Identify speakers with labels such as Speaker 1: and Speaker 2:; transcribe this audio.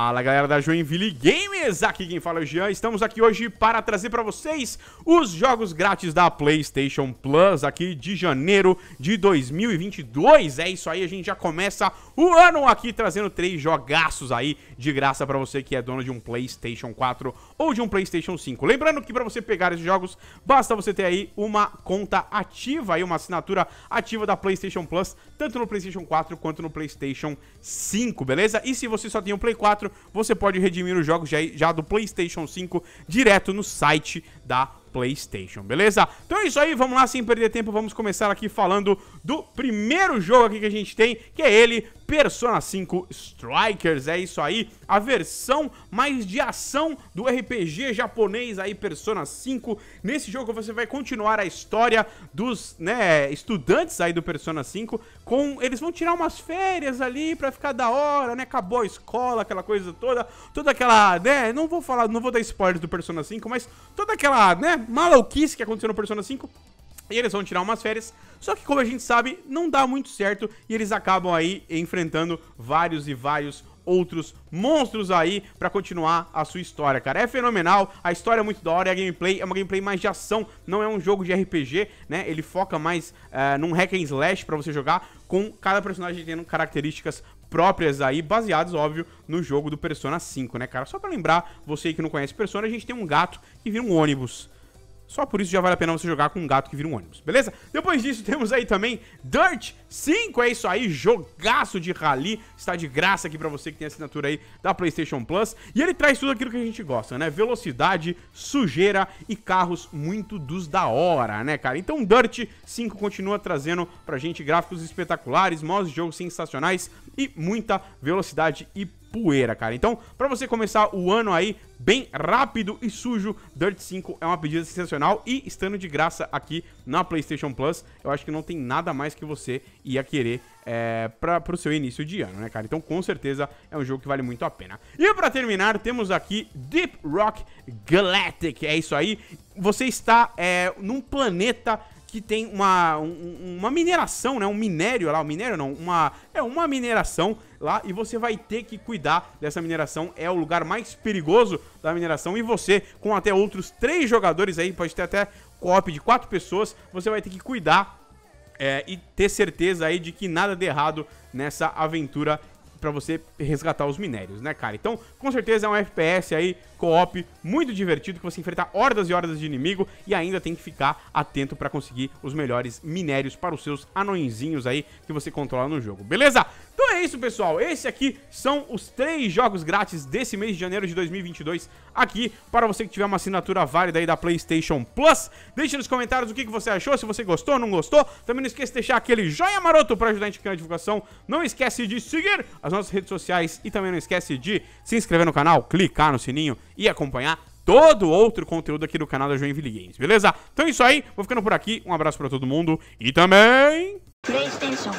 Speaker 1: Fala galera da Joinville Games, aqui quem fala é o Jean, estamos aqui hoje para trazer para vocês os jogos grátis da Playstation Plus aqui de janeiro de 2022, é isso aí, a gente já começa o ano aqui trazendo três jogaços aí de graça para você que é dono de um Playstation 4 ou de um Playstation 5, lembrando que para você pegar esses jogos, basta você ter aí uma conta ativa, aí uma assinatura ativa da Playstation Plus, tanto no Playstation 4 quanto no Playstation 5, beleza? E se você só tem um Play 4, você pode redimir os jogos já, já do PlayStation 5 direto no site da PlayStation, beleza? Então é isso aí, vamos lá, sem perder tempo, vamos começar aqui falando do primeiro jogo aqui que a gente tem, que é ele, Persona 5 Strikers, é isso aí, a versão mais de ação do RPG japonês aí, Persona 5. Nesse jogo você vai continuar a história dos, né, estudantes aí do Persona 5, com, eles vão tirar umas férias ali pra ficar da hora, né, acabou a escola, aquela coisa toda, toda aquela, né, não vou falar, não vou dar spoiler do Persona 5, mas toda aquela, né, maluquice que aconteceu no Persona 5, e eles vão tirar umas férias, só que como a gente sabe, não dá muito certo e eles acabam aí enfrentando vários e vários outros monstros aí pra continuar a sua história, cara. É fenomenal, a história é muito da hora e a gameplay é uma gameplay mais de ação, não é um jogo de RPG, né? Ele foca mais uh, num hack and slash pra você jogar, com cada personagem tendo características próprias aí, baseadas, óbvio, no jogo do Persona 5, né, cara? Só pra lembrar, você que não conhece Persona, a gente tem um gato que vira um ônibus. Só por isso já vale a pena você jogar com um gato que vira um ônibus, beleza? Depois disso temos aí também Dirt 5, é isso aí, jogaço de rally, está de graça aqui pra você que tem assinatura aí da Playstation Plus. E ele traz tudo aquilo que a gente gosta, né? Velocidade, sujeira e carros muito dos da hora, né, cara? Então Dirt 5 continua trazendo pra gente gráficos espetaculares, modos de jogo sensacionais e muita velocidade e poeira, cara. Então, pra você começar o ano aí bem rápido e sujo, Dirt 5 é uma pedida sensacional e estando de graça aqui na PlayStation Plus, eu acho que não tem nada mais que você ia querer é, pro seu início de ano, né, cara? Então, com certeza, é um jogo que vale muito a pena. E para terminar, temos aqui Deep Rock Galactic, é isso aí. Você está é, num planeta que tem uma, um, uma mineração, né? Um minério lá, um minério não, uma, é uma mineração lá e você vai ter que cuidar dessa mineração. É o lugar mais perigoso da mineração e você, com até outros três jogadores aí, pode ter até co-op de quatro pessoas, você vai ter que cuidar é, e ter certeza aí de que nada de errado nessa aventura para você resgatar os minérios, né, cara? Então, com certeza é um FPS aí, co-op, muito divertido, que você enfrenta hordas e hordas de inimigo e ainda tem que ficar atento para conseguir os melhores minérios para os seus anõezinhos aí que você controla no jogo, beleza? É isso, pessoal. Esse aqui são os três jogos grátis desse mês de janeiro de 2022 aqui para você que tiver uma assinatura válida aí da PlayStation Plus. Deixe nos comentários o que, que você achou, se você gostou, não gostou. Também não esqueça de deixar aquele joinha maroto para ajudar a gente aqui na divulgação. Não esquece de seguir as nossas redes sociais e também não esquece de se inscrever no canal, clicar no sininho e acompanhar todo outro conteúdo aqui do canal da Joinville Games, beleza? Então é isso aí, vou ficando por aqui, um abraço para todo mundo e também... PlayStation